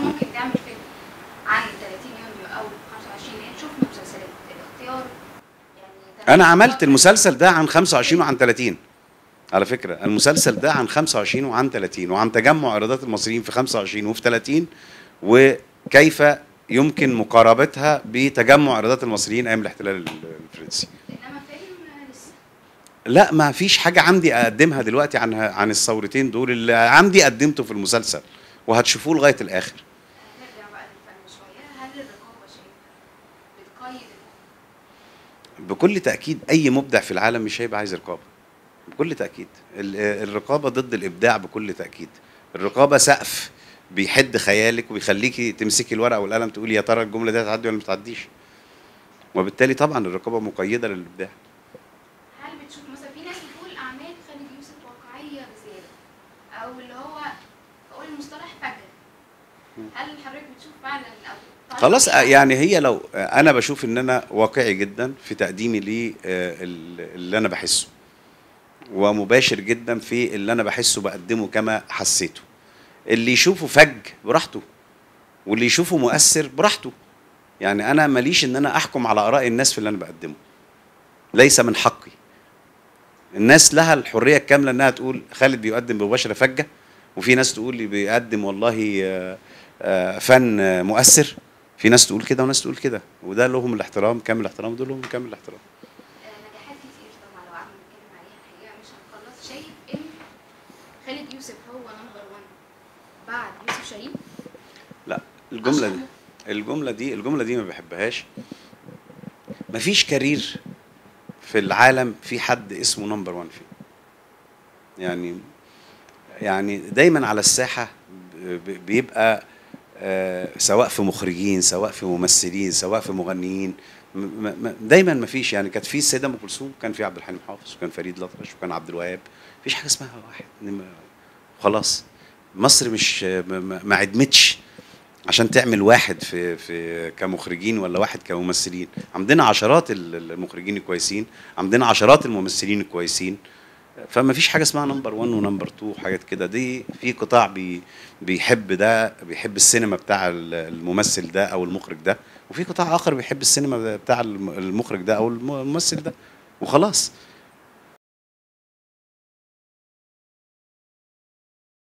ممكن تعمل فيلم عن 30 يونيو أو 25 لأن شفنا مسلسلات الاختيار. يعني أنا عملت المسلسل ده عن 25 وعن 30 على فكرة المسلسل ده عن 25 وعن 30 وعن تجمع إيرادات المصريين في 25 وفي 30 وكيف يمكن مقاربتها بتجمع إيرادات المصريين أيام الاحتلال الفرنسي. لا ما فيش حاجة عندي أقدمها دلوقتي عن عن الثورتين دول اللي عندي قدمته في المسلسل وهتشوفوه لغاية الآخر. الرقابه شايفه بتقيد بكل تأكيد أي مبدع في العالم مش هيبقى عايز رقابة. بكل تأكيد. ال- الرقابة ضد الإبداع بكل تأكيد. الرقابة سقف بيحد خيالك وبيخليكي تمسكي الورقة والقلم تقولي يا ترى الجملة دي هتعدي ولا ما تعديش وبالتالي طبعا الرقابة مقيدة للإبداع. هل بتشوف مثلا في ناس بتقول أعمال خالد يوسف واقعيه بزيادة؟ أو اللي هو أقول المصطلح فجر. هل حضرتك بتشوف فعلا خلاص إيه؟ يعني هي لو أنا بشوف إن أنا واقعي جدا في تقديمي للي أنا بحسه ومباشر جدا في اللي أنا بحسه بقدمه كما حسيته. اللي يشوفه فج براحته واللي يشوفه مؤثر براحته. يعني أنا ماليش إن أنا أحكم على آراء الناس في اللي أنا بقدمه. ليس من حقي. الناس لها الحرية الكاملة إنها تقول خالد بيقدم بمباشره فجة وفي ناس تقول لي بيقدم والله آه، آه، فن مؤثر. في ناس تقول كده وناس تقول كده. وده لهم الاحترام كامل الاحترام ودول لهم كامل الاحترام. آه، خالد يوسف هو نمبر 1 بعد يوسف شاهين؟ لا الجملة دي الجملة دي الجملة دي ما بحبهاش. مفيش career في العالم في حد اسمه number 1 فيه. يعني يعني دايما على الساحة بيبقى آه، سواء في مخرجين سواء في ممثلين سواء في مغنيين دايما ما فيش. يعني كانت في السيده أم كلثوم كان في عبد الحليم حافظ وكان فريد الأطرش وكان عبد الوهاب. مفيش حاجة اسمها واحد خلاص. مصر مش ما- عدمتش عشان تعمل واحد في في كمخرجين ولا واحد كممثلين. عندنا عشرات ال- المخرجين الكويسين عندنا عشرات الممثلين الكويسين. فما فيش حاجة اسمها number 1 و number 2 وحاجات كده. دي في قطاع بي بيحب ده بيحب السينما بتاع ال- الممثل ده أو المخرج ده وفي قطاع آخر بيحب السينما بتاع الم- المخرج ده أو الم- الممثل ده وخلاص.